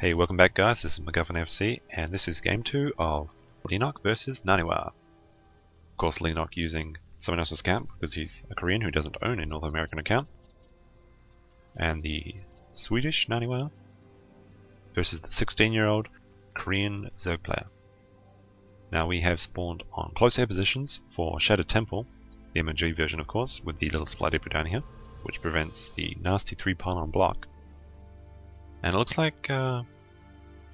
Hey, welcome back guys, this is MacGuffin SC, and this is game 2 of Leenock versus Naniwa. Of course Leenock using someone else's account, because he's a Korean who doesn't own a North American account. And the Swedish Naniwa versus the 16 year old Korean Zerg player. Now we have spawned on close air positions for Shattered Temple, the MLG version of course, with the little depot down here, which prevents the nasty 3 pylon block and it looks like uh,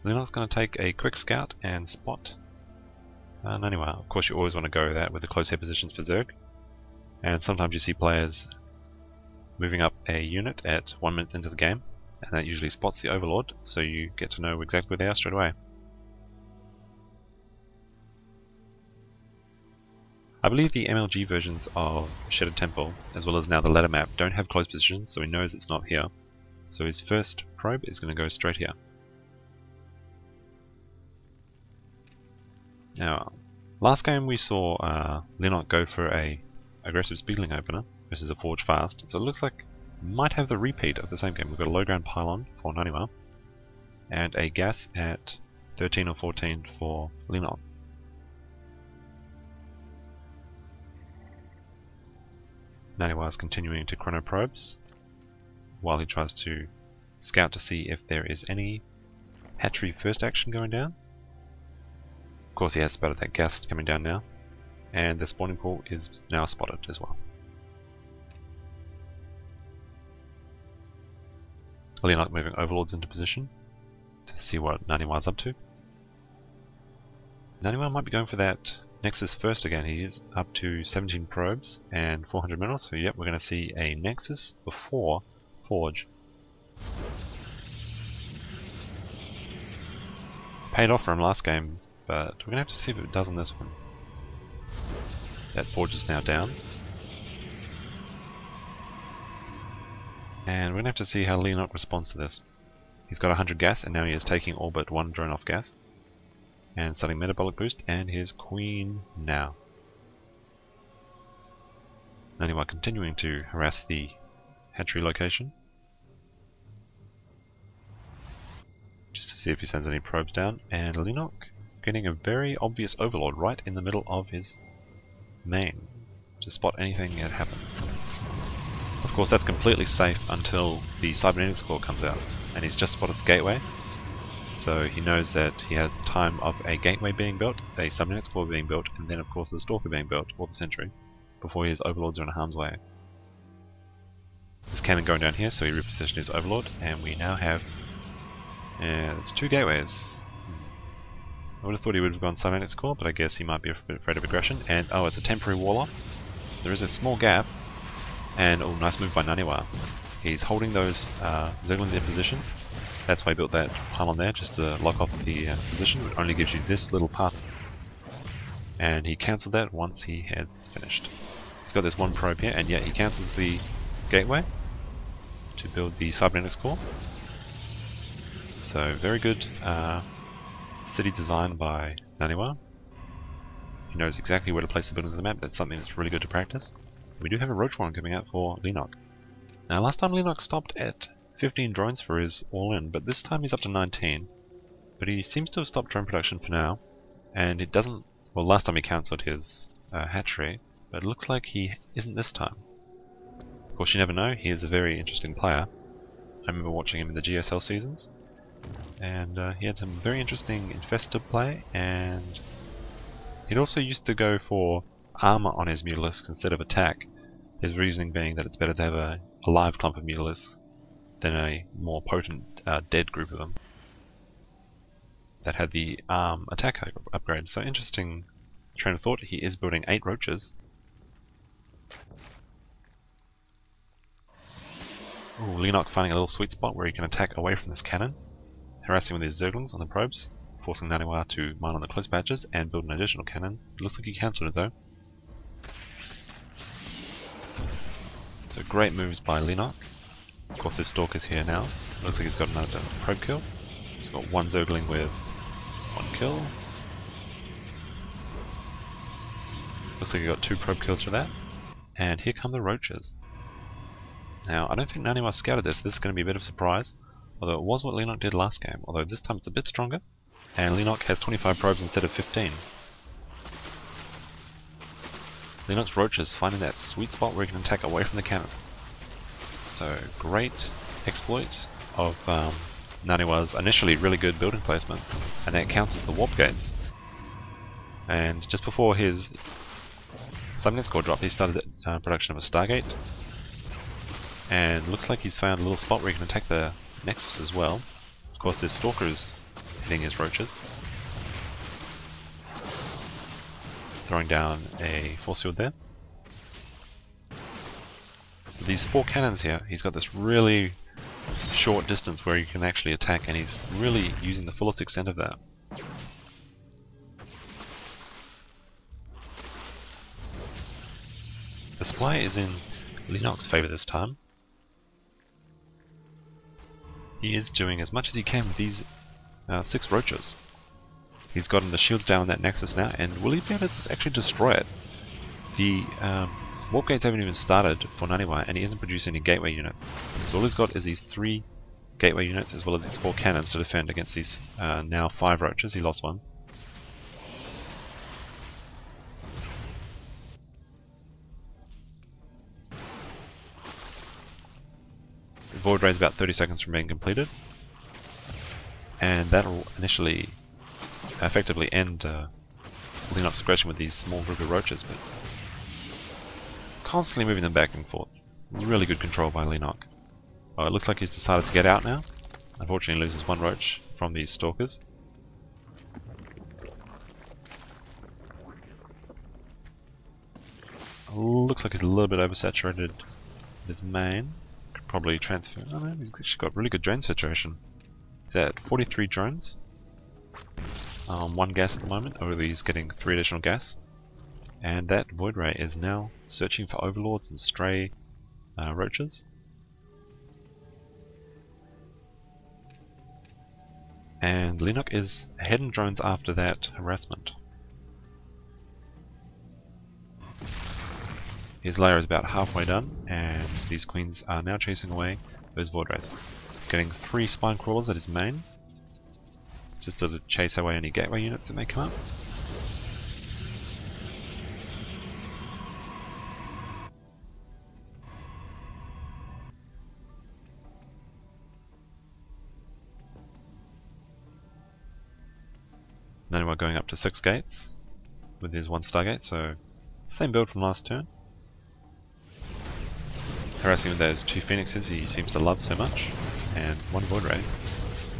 Leenock's going to take a quick scout and spot And anyway, Of course, you always want to go that with the close air positions for Zerg. And sometimes you see players moving up a unit at one minute into the game, and that usually spots the Overlord, so you get to know exactly where they are straight away. I believe the MLG versions of Shattered Temple, as well as now the ladder map, don't have close positions, so he knows it's not here. So his first probe is going to go straight here. Now, last game we saw uh, Leenock go for a aggressive Speedling opener versus a Forge Fast, so it looks like might have the repeat of the same game. We've got a low ground pylon for Naniwa, and a gas at 13 or 14 for. Naniwa is continuing to chrono probes, while he tries to scout to see if there is any hatchery first action going down. Of course he has spotted that gas coming down now, and the spawning pool is now spotted as well. Leenock moving overlords into position to see what Naniwa's up to. Naniwa might be going for that Nexus first again. He's up to 17 probes and 400 minerals, so yep, we're going to see a Nexus before Forge. Paid off for him last game, but we're going to have to see if it does on this one. That Forge is now down. And we're going to have to see how Leenock responds to this. He's got 100 gas, and now he is taking all but one drone off gas. And starting metabolic boost, and his queen now. Anyway, continuing to harass the hatchery location. Just to see if he sends any probes down. And Leenock getting a very obvious overlord right in the middle of his main to spot anything that happens. Of course that's completely safe until the cybernetics core comes out and he's just spotted the gateway so he knows that he has the time of a gateway being built, a cybernetics core being built, and then of course the stalker being built, or the sentry, before his overlords are in harm's way. This cannon going down here, so he repositioned his overlord, and we now have... Uh, it's two gateways. I would have thought he would have gone Cybernetics Core, but I guess he might be afraid of aggression. And, oh, it's a temporary wall off. There is a small gap, and, oh, nice move by Naniwa. He's holding those uh, Zerglings in position. That's why he built that pylon there, just to lock off the uh, position. It only gives you this little path. And he cancelled that once he had finished. He's got this one probe here, and yet he cancels the gateway to build the cybernetics core. So very good uh, city design by Naniwa. He knows exactly where to place the buildings on the map. That's something that's really good to practice. We do have a roach one coming out for Leenock. Now last time Leenock stopped at 15 drones for his all-in, but this time he's up to 19. But he seems to have stopped drone production for now, and it doesn't... Well, last time he cancelled his uh, hatchery, but it looks like he isn't this time. Of course, you never know, he is a very interesting player. I remember watching him in the GSL seasons, and uh, he had some very interesting infested play, and he'd also used to go for armor on his mutalisks instead of attack. His reasoning being that it's better to have a, a live clump of mutalisks than a more potent uh, dead group of them that had the arm attack upgrade. So interesting train of thought. He is building eight roaches Ooh, Leenock finding a little sweet spot where he can attack away from this cannon, harassing with his Zerglings on the probes, forcing Naniwa to mine on the close patches and build an additional cannon. It looks like he cancelled it though. So great moves by Leenock. Of course this Stalker's here now. Looks like he's got another probe kill. He's got one Zergling with one kill. Looks like he got two probe kills for that. And here come the roaches. Now, I don't think Naniwa scouted this. This is going to be a bit of a surprise. although it was what Leenock did last game, although this time it's a bit stronger, and Leenock has 25 probes instead of 15. Leenock's Roaches finding that sweet spot where he can attack away from the cannon. So great exploit of um, Naniwa's initially really good building placement, and that counts as the warp gates. And just before his Subnet's score drop, he started uh, production of a Stargate, and looks like he's found a little spot where he can attack the Nexus as well. Of course, there's Stalkers hitting his roaches. Throwing down a force field there. These four cannons here, he's got this really short distance where he can actually attack, and he's really using the fullest extent of that. The supply is in Leenock's favour this time. He is doing as much as he can with these uh, six roaches. He's gotten the shields down on that Nexus now, and will he be able to actually destroy it? The um, warp gates haven't even started for Naniwa, and he isn't producing any gateway units. So all he's got is these three gateway units, as well as these four cannons to defend against these uh, now five roaches. He lost one. Void Ray is about 30 seconds from being completed. And that'll initially effectively end uh, Leenock's aggression with these small group of roaches, but constantly moving them back and forth. Really good control by Leenock. Oh, it looks like he's decided to get out now. Unfortunately loses one roach from these stalkers. Looks like he's a little bit oversaturated his main probably transfer. Oh no, he's actually got really good drone situation. He's at 43 drones. Um, one gas at the moment, or he's getting three additional gas. And that Void Ray is now searching for overlords and stray uh, roaches. And Leenock is heading drones after that harassment. His lair is about halfway done, and these queens are now chasing away those Void Rays. He's getting three Spine Crawlers at his main, just to chase away any gateway units that may come up. Now we're going up to six gates with his one Stargate, so same build from last turn harassing with those two phoenixes he seems to love so much, and one void ray.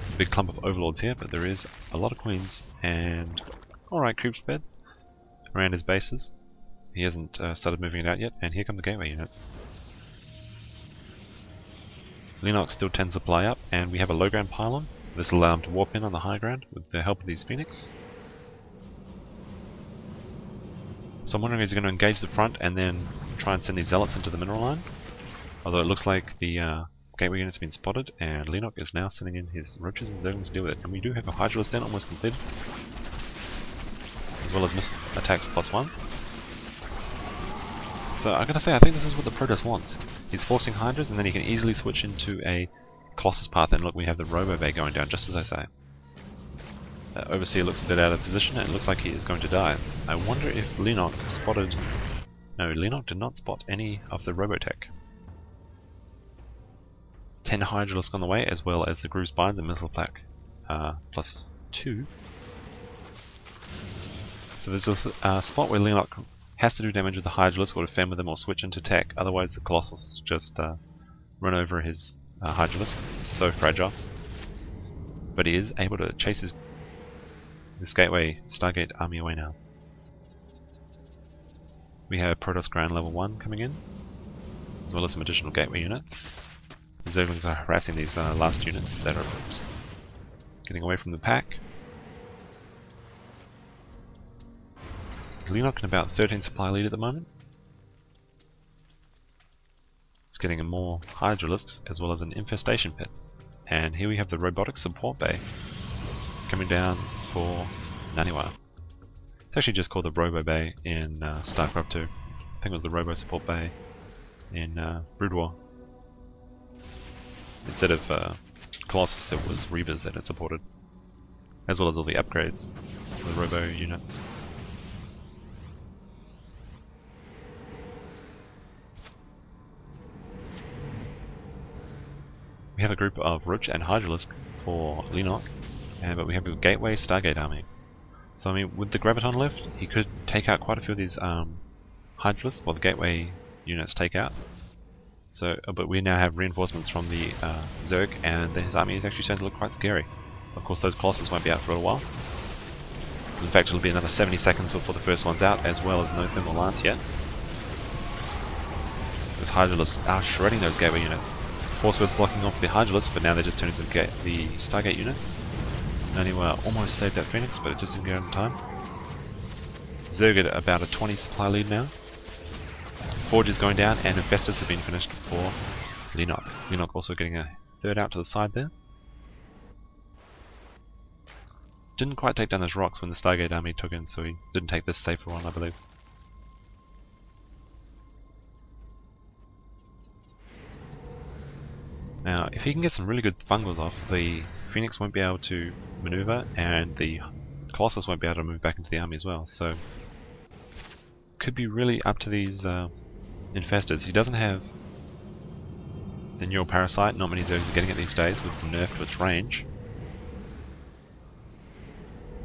It's a big clump of overlords here, but there is a lot of queens, and alright creep spread around his bases. He hasn't uh, started moving it out yet, and here come the gateway units. Leenock still tends to supply up, and we have a low ground pylon. This will allow him to warp in on the high ground with the help of these phoenix. So I'm wondering is he going to engage the front and then try and send these zealots into the mineral line? Although it looks like the uh, gateway unit's been spotted, and Leenock is now sending in his roaches and zerglings to deal with it. And we do have a Hydralisk den almost completed, as well as attacks plus one. So I gotta say, I think this is what the Protoss wants. He's forcing Hydras, and then he can easily switch into a Colossus path, and look, we have the Robo Bay going down, just as I say. Uh, Overseer looks a bit out of position, and it looks like he is going to die. I wonder if Leenock spotted... No, Leenock did not spot any of the Robotech. 10 Hydralisk on the way, as well as the Grooved Spines and Missile Pack uh, plus 2. So there's a uh, spot where Leenock has to do damage with the Hydralisk or defend with them or switch into tech, otherwise the Colossus just uh, run over his uh, Hydralisk. So fragile. But he is able to chase his this gateway Stargate army away now. We have Protoss Ground level 1 coming in, as well as some additional gateway units. Zerglings are harassing these uh, last units that are getting away from the pack. Leenock in about 13 supply lead at the moment. It's getting more Hydralisks as well as an Infestation Pit. And here we have the Robotic Support Bay coming down for Naniwa. It's actually just called the Robo Bay in uh, StarCraft 2. I think it was the Robo Support Bay in uh, Brood War instead of uh, Colossus it was Reavers that it supported. As well as all the upgrades, for the Robo units. We have a group of Roach and Hydralisk for Leenock, and, but we have a Gateway Stargate army. So I mean, with the Graviton lift, he could take out quite a few of these um, Hydralisks, or the Gateway units take out. So, uh, but we now have reinforcements from the uh, Zerg, and his army is actually starting to look quite scary. Of course, those Colossus won't be out for a while. In fact, it'll be another 70 seconds before the first one's out, as well as no Thermal Lance yet. Those Hydralisks are shredding those Gateway units. Force Field blocking off the Hydralisks, but now they're just turning to the, the Stargate units. Naniwa almost saved that Phoenix, but it just didn't get in time. Zerg at about a 20 supply lead now. Forge is going down, and Infestors have been finished for Leenock. Leenock also getting a third out to the side there. Didn't quite take down those rocks when the Stargate army took in, so he didn't take this safer one, I believe. Now, if he can get some really good fungals off, the Phoenix won't be able to maneuver, and the Colossus won't be able to move back into the army as well, so could be really up to these uh, infestors. He doesn't have the neural parasite, not many Zergs are getting it these days with the nerf to its range.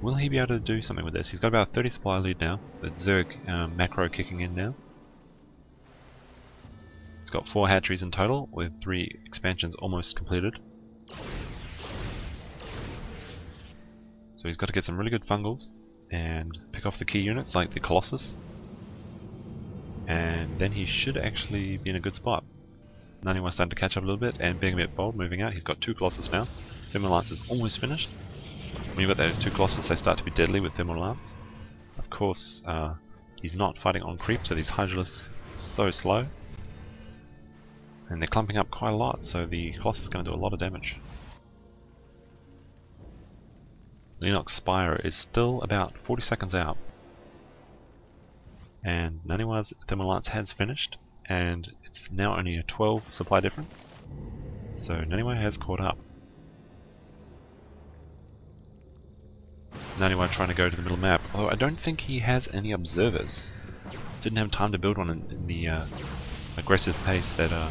Will he be able to do something with this? He's got about 30 supply lead now, the Zerg um, macro kicking in now. He's got 4 hatcheries in total, with 3 expansions almost completed. So he's got to get some really good fungals, and pick off the key units like the Colossus, and then he should actually be in a good spot. Naniwa's starting to catch up a little bit and being a bit bold, moving out. He's got two Colossus now. Thermal Lance is almost finished. When you've got those two Colossus, they start to be deadly with Thermal Lance. Of course, uh, he's not fighting on creep, so these Hydralisks so slow. And they're clumping up quite a lot, so the Colossus is going to do a lot of damage. Leenock's Spire is still about 40 seconds out and Naniwa's Thermal Lance has finished and it's now only a 12 supply difference. So Naniwa has caught up. Naniwa trying to go to the middle map. Although I don't think he has any observers. Didn't have time to build one in, in the uh, aggressive pace that uh,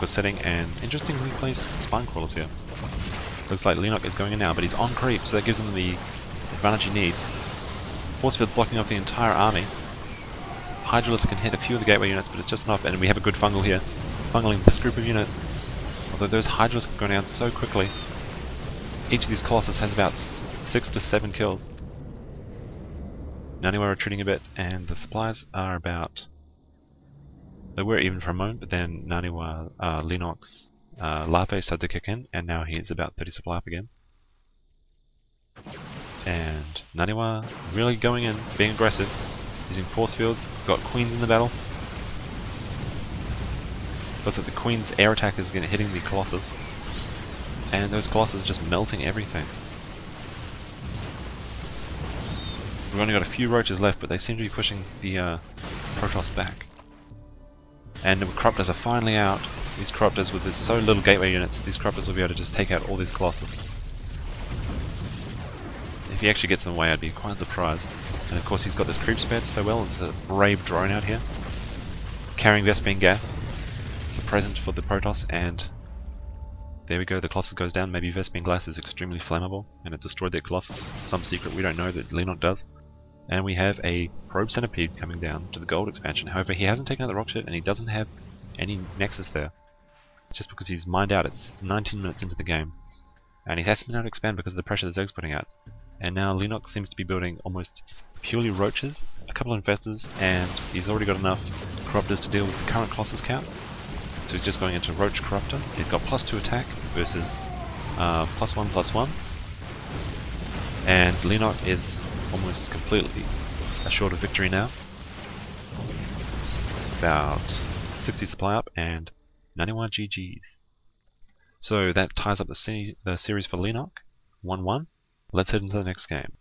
was setting. And interestingly placed spine crawlers here. Looks like Leenock is going in now but he's on creep so that gives him the advantage he needs. Force field blocking off the entire army Hydralisk can hit a few of the gateway units, but it's just enough, and we have a good fungal here. Fungaling this group of units. Although those Hydralisks go down so quickly. Each of these Colossus has about 6 to 7 kills. Naniwa retreating a bit, and the supplies are about... They were even for a moment, but then Naniwa, uh, Leenock's uh, Larvae started to kick in, and now he's about 30 supply up again. And Naniwa really going in, being aggressive, using force fields. Got queens in the battle. Looks like the queen's air attack is hitting the colossus, and those colossus just melting everything. We've only got a few roaches left, but they seem to be pushing the uh, Protoss back. And the Corruptors are finally out. These Corruptors, with this so little gateway units, these Corruptors will be able to just take out all these Colossus. If he actually gets in the way, I'd be quite surprised. And of course he's got this creep spread so well, it's a brave drone out here. It's carrying Vespene gas. It's a present for the Protoss and there we go, the Colossus goes down. Maybe Vespene glass is extremely flammable and it destroyed their Colossus. Some secret we don't know that Leenock does. And we have a probe centipede coming down to the gold expansion. However, he hasn't taken out the rocket and he doesn't have any nexus there. It's just because he's mined out. It's 19 minutes into the game. And he hasn't been able to expand because of the pressure the Zerg's putting out. And now Leenock seems to be building almost purely roaches, a couple of infestors, and he's already got enough corruptors to deal with the current Colossus count. So he's just going into Roach Corruptor. He's got plus 2 attack versus uh, plus 1 plus 1. And Leenock is almost completely assured of victory now. It's about 60 supply up and 91 GG's. So that ties up the, the series for Leenock, 1-1. Let's head into the next game.